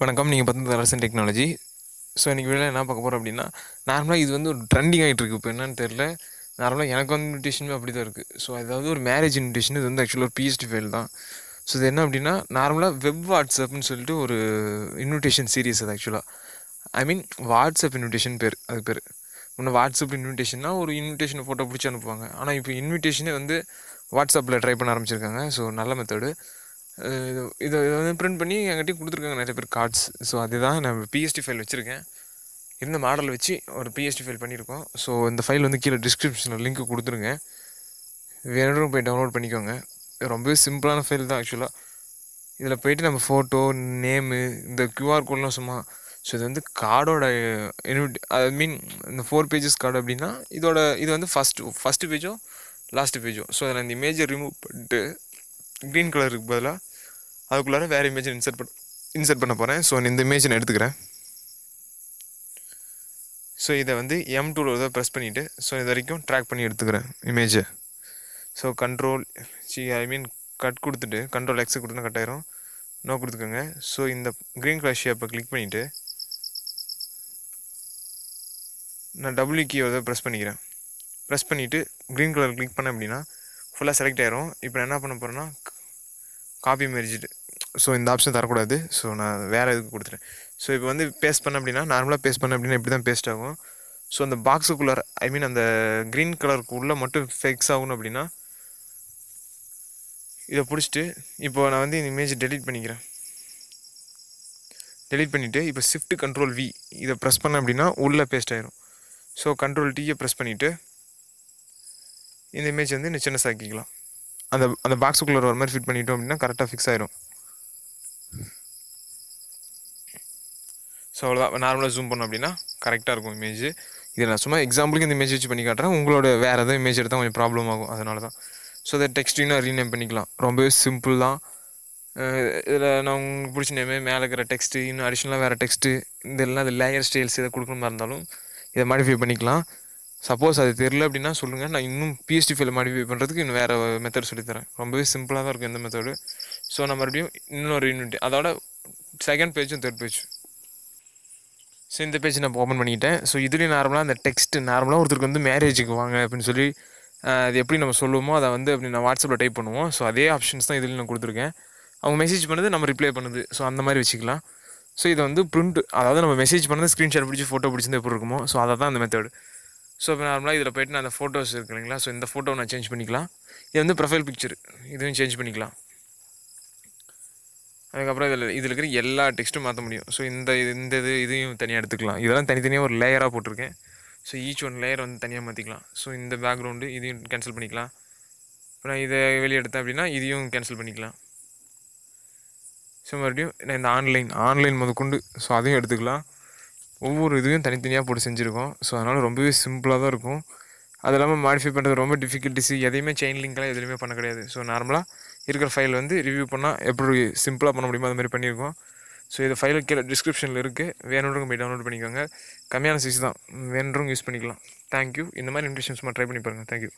வணக்கம். நீங்கள் பார்த்து அரசன் டெக்னாலஜி ஸோ இன்றைக்கி வீடியோ என்ன பார்க்க போகிறோம் அப்படின்னா நார்மலாக இது வந்து ஒரு ட்ரெண்டிங் ஆகிட்டு இருக்குது இப்போ என்னன்னு தெரில நார்மலாக எனக்கு வந்து இன்விடேஷனுமே அப்படி தான் இருக்குது ஸோ அதாவது ஒரு மேரேஜ் இன்விடேஷன் இது வந்து ஆக்சுவலாக ஒரு பிஎஸ்டி ஃபைல் தான். ஸோ இது என்ன அப்படின்னா நார்மலாக வெப் வாட்ஸ்அப்னு சொல்லிட்டு ஒரு இன்விடேஷன் சீரியஸ் அது ஆக்சுவலாக ஐ மீன் வாட்ஸ்அப் இன்விடேஷன் பேர் அது பேர். முன்ன வாட்ஸ்அப் இன்விடேஷன்னா ஒரு இன்விடேஷனை ஃபோட்டோ பிடிச்சி அனுப்புவாங்க. ஆனால் இப்போ இன்விடேஷனே வந்து வாட்ஸ்அப்பில் ட்ரை பண்ண ஆரம்பிச்சிருக்காங்க. ஸோ நல்ல மெத்தடு இது இதை இதை வந்து பிரிண்ட் பண்ணி என்கிட்டயும் கொடுத்துருக்காங்க நிறைய பேர் கார்ட்ஸ் ஸோ அதுதான் நான் பிஎஸ்டி ஃபைல் வச்சுருக்கேன். இந்த மாடல் வச்சு ஒரு பிஎஸ்டி ஃபைல் பண்ணியிருக்கோம். ஸோ இந்த ஃபைல் வந்து கீழே டிஸ்கிரிப்ஷனில் லிங்க் கொடுத்துருங்க. வேணும் போய் டவுன்லோட் பண்ணிக்கோங்க. ரொம்பவே சிம்பிளான ஃபைல் தான் ஆக்சுவலாக இதில் போயிட்டு நம்ம ஃபோட்டோ நேமு இந்த க்யூஆர் கோட்லாம் சும்மா ஸோ இது வந்து கார்டோட இன்விட் ஐ மீன் இந்த ஃபோர் பேஜஸ் கார்டு அப்படின்னா இதோட இது வந்து ஃபஸ்ட்டு ஃபஸ்ட்டு பேஜோ லாஸ்ட்டு பேஜோ ஸோ அதில் இந்த இமேஜை ரிமூவ் பண்ணிட்டு க்ரீன் கலருக்கு பதிலாக அதுக்குள்ளார வேறு இமேஜ் இன்சர்ட் பண்ண இன்சர்ட் பண்ண போகிறேன் ஸோ இந்த இமேஜ் நான் எடுத்துக்கிறேன். ஸோ இதை வந்து எம் டூவில் தான் ப்ரெஸ் பண்ணிவிட்டு ஸோ இது வரைக்கும் ட்ராக் பண்ணி எடுத்துக்கிறேன் இமேஜை so control C I mean cut கொடுத்துட்டு கண்ட்ரோல் எக்ஸை கொடுத்தா கட் ஆயிரும். நோ கொடுத்துக்கோங்க. ஸோ இந்த க்ரீன் கலர் ஷேப்பை கிளிக் பண்ணிவிட்டு நான் டபுள்யூ கீ வந்து ப்ரெஸ் பண்ணிக்கிறேன். ப்ரெஸ் பண்ணிவிட்டு க்ரீன் கலர் கிளிக் பண்ணேன் அப்படின்னா ஃபுல்லாக செலக்ட் ஆயிரும். இப்போ நான் என்ன பண்ண போகிறேன்னா காப்பி மெரிச்சிட்டு ஸோ இந்த ஆப்ஷன் தரக்கூடாது. ஸோ நான் வேறு இதுக்கு கொடுத்துட்டேன். ஸோ இப்போ வந்து பேஸ்ட் பண்ண அப்படின்னா நார்மலாக பேஸ்ட் பண்ண அப்படின்னா இப்படி தான் பேஸ்ட் ஆகும். ஸோ அந்த பாக்ஸுக்குள்ளார ஐ மீன் அந்த க்ரீன் கலருக்கு உள்ளே மட்டும் ஃபிக்ஸ் ஆகணும் அப்படின்னா இதை பிடிச்சிட்டு இப்போ நான் வந்து இந்த இமேஜ் டெலீட் பண்ணிக்கிறேன். டெலிட் பண்ணிவிட்டு இப்போ ஷிஃப்ட் கண்ட்ரோல் வி இதை ப்ரெஸ் பண்ண அப்படின்னா உள்ளே பேஸ்ட் ஆயிரும். ஸோ கண்ட்ரோல் டீயை ப்ரெஸ் பண்ணிவிட்டு இந்த இமேஜ் வந்து இன்னும் சின்னசாக்கிக்கலாம். அந்த அந்த பாக்ஸுக்குள்ளே வர மாதிரி ஃபிட் பண்ணிட்டோம் அப்படின்னா கரெக்டாக ஃபிக்ஸ் ஆயிரும். ஸோ அவ்வளோதான் நார்மலாக ஜூம் பண்ணோம் அப்படின்னா கரெக்டாக இருக்கும் இமேஜ் இது நான் சும்மா எக்ஸாம்பிளுக்கு இந்த இமேஜ் வச்சு பண்ணி காட்டுறேன். உங்களோட வேறு எதாவது இமேஜ் எடுத்தால் கொஞ்சம் ப்ராப்ளம் ஆகும். அதனால தான் ஸோ அதை டெக்ஸ்டிங்னா ரீநேம் பண்ணிக்கலாம். ரொம்பவே சிம்பிள் தான். இதில் நான் உங்களுக்கு பிடிச்ச நேமே மேலே இருக்கிற டெக்ஸ்ட்டு இன்னும் அடிஷ்னலாக வேறு டெக்ஸ்ட்டு இதெல்லாம் அது லேயர் ஸ்டைல்ஸ் எதை கொடுக்கணுமா இருந்தாலும் இதை மாடிஃபை பண்ணிக்கலாம். சப்போஸ் அது தெரில அப்படின்னா சொல்லுங்கள் நான் இன்னும் பிஎஸ்டி ஃபைல் மாடிஃபை பண்ணுறதுக்கு இன்னும் வேறு மெத்தட் சொல்லித்தரேன் ரொம்பவே சிம்பிளாக தான் இருக்கும் இந்த மெத்தடு ஸோ நான் மறுபடியும் இன்னொரு யூனிட் அதோட செகண்ட் பேஜும் தேர்ட் பேஜ் ஸோ இந்த பேஜ் நான் ஓப்பன் பண்ணிக்கிட்டேன் ஸோ இதுலேயும் நார்மலாக அந்த டெக்ஸ்ட் நார்மலாக ஒருத்தருக்கு வந்து மேரேஜுக்கு வாங்க அப்படின்னு சொல்லி அது எப்படி நம்ம சொல்லுவோமோ அதை வந்து அப்படி நான் வாட்ஸ்அப்பில் டைப் பண்ணுவோம். ஸோ அதே ஆப்ஷன்ஸ் தான் இதில் நான் கொடுத்துருக்கேன். அவங்க மெசேஜ் பண்ணது நம்ம ரிப்ளை பண்ணுது. ஸோ அந்த மாதிரி வச்சுக்கலாம். ஸோ இதை வந்து பிரிண்ட் அதாவது நம்ம மெசேஜ் பண்ணது ஸ்க்ரீன்ஷாட் பிடிச்சி ஃபோட்டோ பிடிச்சிருந்து எப்படி இருக்குமோ. ஸோ அதை தான் அந்த மெத்தடு ஸோ இப்போ நார்மலாக இதில் போய்ட்டு நான் அந்த ஃபோட்டோஸ் இருக்கு இல்லைங்களா? ஸோ இந்த ஃபோட்டோ நான் சேஞ்ச் பண்ணிக்கலாம். இது வந்து ப்ரொஃபைல் பிக்சர் இதுவும் சேஞ்ச் பண்ணிக்கலாம். அதுக்கப்புறம் இதில் இதில் இருக்கிற எல்லா டெக்ஸ்ட்டும் மாற்ற முடியும். ஸோ இந்த இந்த இது இதையும் தனியாக எடுத்துக்கலாம். இதெல்லாம் தனித்தனியாக ஒரு லேயராக போட்டிருக்கேன். ஸோ ஈச் ஒன் லேயர் வந்து தனியாக மாற்றிக்கலாம் ஸோ இந்த பேக்ரவுண்டு இதையும் கேன்சல் பண்ணிக்கலாம். இப்போ நான் இதை வெளியே எடுத்தேன் அப்படின்னா இதையும் கேன்சல் பண்ணிக்கலாம். ஸோ மறுபடியும் நான் இந்த ஆன்லைன் ஆன்லைன் முதற்கொண்டு ஸோ அதையும் எடுத்துக்கலாம். ஒவ்வொரு இதுவும் தனித்தனியாக போட்டு செஞ்சுருக்கோம். ஸோ அதனால் ரொம்பவே சிம்பிளாக தான் இருக்கும். அது இல்லாமல் மாடிஃபை பண்ணுறது ரொம்ப டிஃபிகல்ட்டிஸு எதையுமே செயின் லிங்க்லாம் எதுலையுமே பண்ண கிடையாது. ஸோ நார்மலாக இருக்கிற ஃபைல் வந்து ரிவ்யூ பண்ணால் எப்படி சிம்பிளாக பண்ண முடியுமோ அது மாதிரி பண்ணியிருக்கோம். ஸோ இது ஃபைல் கீழே டிஸ்கிரிப்ஷனில் இருக்குது வேணுன்றவங்க போய் டவுன்லோட் பண்ணிக்கோங்க. கம்மியான சைஸ் தான். வேணுன்றவங்க யூஸ் பண்ணிக்கலாம். தேங்க்யூ இந்த மாதிரி இன்விடேஷன்ஸ் ட்ரை பண்ணி பாருங்கள் தேங்க்யூ